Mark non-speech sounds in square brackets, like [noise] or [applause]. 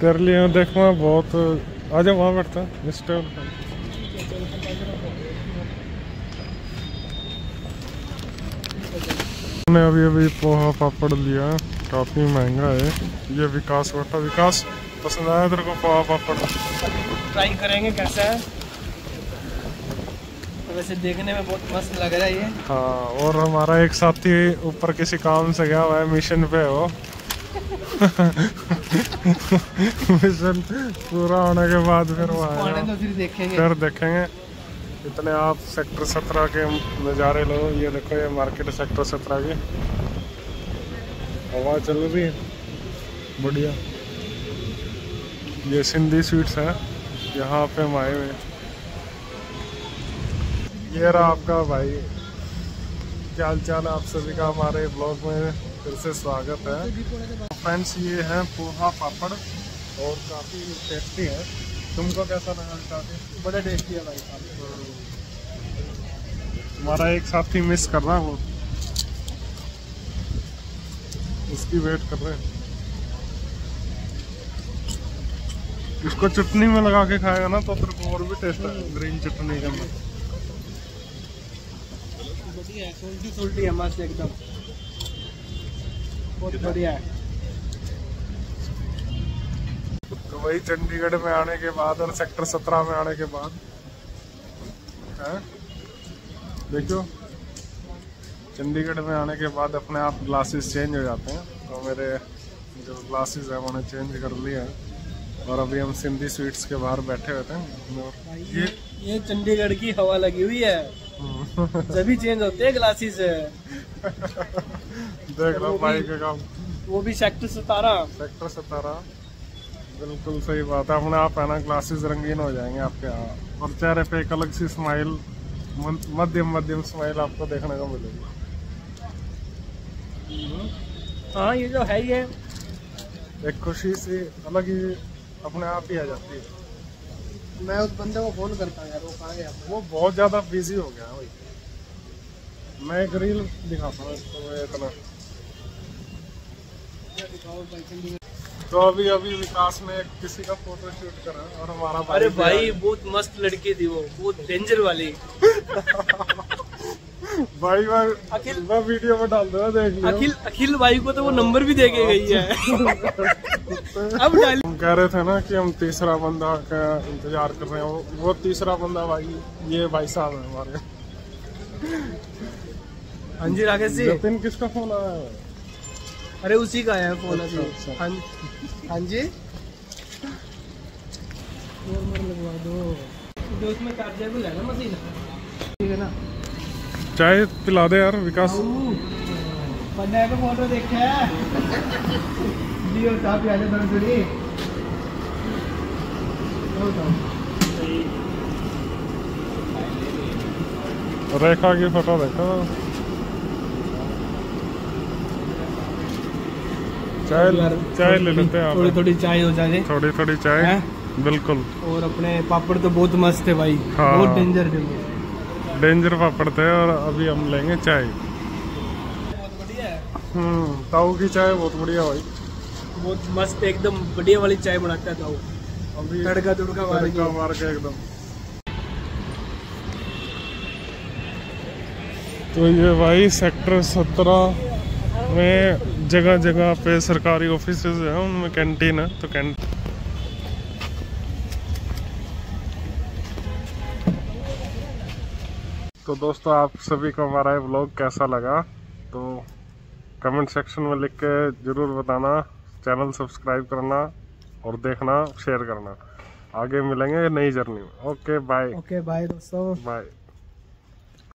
तेरे लिए देखो बहुत, आ जाओ वहाँ बैठता मिस्टर मैंने अभी अभी पोहा पापड़ लिया, काफ़ी महँगा है। ये विकास बैठा, विकास, पसंद आया तेरे को पोहा पापड़? ट्राई करेंगे, कैसा है? वैसे देखने में बहुत मस्त लग रहा है ये। हाँ और हमारा एक साथी ऊपर किसी काम से गया हुआ है मिशन पे हो मिशन [laughs] पूरा होने के बाद फिर वो आया। तो फिर देखेंगे। फिर देखेंगे। इतने आप सेक्टर सत्रह के नज़ारे लो। ये देखो ये मार्केट सेक्टर सत्रह की। हवा चल रही है। बढ़िया। ये सिंधी स्वीट्स है। यहाँ पे हम आए हुए हैं। ये रहा आपका भाई। क्या हाल चाल आप सभी का हमारे ब्लॉग में फिर से स्वागत है। फ्रेंड्स ये है पोहा पापड़ और काफ़ी टेस्टी है। तुमको कैसा लगा काफ़ी बड़ा टेस्टी है भाई साहब। हमारा एक साथी मिस कर रहा है वो। उसकी वेट कर रहे हैं। इसको चटनी में लगा के खाएगा ना तो फिर और भी टेस्ट है। ग्रीन चटनी के है सोल्टी सोल्टी है मस्त एकदम। बहुत बढ़िया है। तो वही चंडीगढ़ में आने के बाद और सेक्टर सत्रह में आने के बाद। है? देखो चंडीगढ़ में आने के बाद अपने आप ग्लासेस चेंज हो जाते हैं। तो मेरे जो ग्लासेस हैं उन्हें चेंज कर लिए हैं। और अभी हम सिंधी स्वीट्स के बाहर बैठे हुए थे। ये ये चंडीगढ़ की हवा लगी हुई है। सभी चेंज होते हैं ग्लासेस देख लो भाई का काम। वो भी सेक्टर सतारह सेक्टर सतारह बिल्कुल सही बात है। अपने आप है ना ग्लासेस रंगीन हो जाएँगे आपके यहाँ। और चेहरे पे एक अलग सी स्माइल मध्यम मध्यम स्माइल आपको देखने को मिलेगी। हाँ ये जो है ये एक खुशी सी अलग ही अपने आप ही आ जाती है। मैं उस बंदे को फ़ोन करता यार वो कहाँ गया? वो बहुत ज़्यादा बिज़ी हो गया भाई। मैं एक रील दिखाता हूँ इसको मैं इतना। तो अभी अभी विकास ने किसी का फ़ोटो शूट करा और हमारा भाई अरे भाई बहुत मस्त लड़की थी वो बहुत डेंजर वाली। [laughs] भाई अखिल- मैं वीडियो में डाल दूँगा देख लियो। अखिल अखिल भाई को तो वो नंबर भी दे के गई है। [laughs] अब डाल हम कह रहे थे ना कि हम तीसरा बंदा का इंतज़ार कर रहे हैं। वो, तीसरा बंदा भाई ये भाई साहब है हमारे। हाँ जी राकेश जी। जतिन किसका फ़ोन आया है? अरे उसी का है फ़ोन अभी। अच्छा, अच्छा। हाँ जी। हाँ जी। लगवा दो। जो उसमें चार्जेबल है ना मशीन। ठीक है ना? चाय पिला दे यार विकास। फ़ोटो देखे रेखा की फ़ोटो देखो। चाय चाय ले लेते हैं थोड़ी थोड़ी चाय हो जाए। थोड़ी थोड़ी चाय। बिल्कुल। और अपने पापड़ तो बहुत मस्त है भाई। हाँ। बहुत डेंजर वो। डेंजर पापड़ थे और अभी हम लेंगे चाय। बहुत बढ़िया है हम्म ताऊ की चाय बहुत बढ़िया भाई बहुत मस्त एकदम बढ़िया वाली चाय बनाता था वो अभी तड़का तुड़का मार के मार के एकदम। तो ये भाई सेक्टर सत्रह में जगह जगह पे सरकारी ऑफ़िस हैं उनमें कैंटीन है तो कैंटीन तो दोस्तों आप सभी को हमारा ये ब्लॉग कैसा लगा? तो कमेंट सेक्शन में लिख के ज़रूर बताना चैनल सब्सक्राइब करना और देखना शेयर करना। आगे मिलेंगे नई जर्नी में। ओके बाय ओके बाय दोस्तों। बाय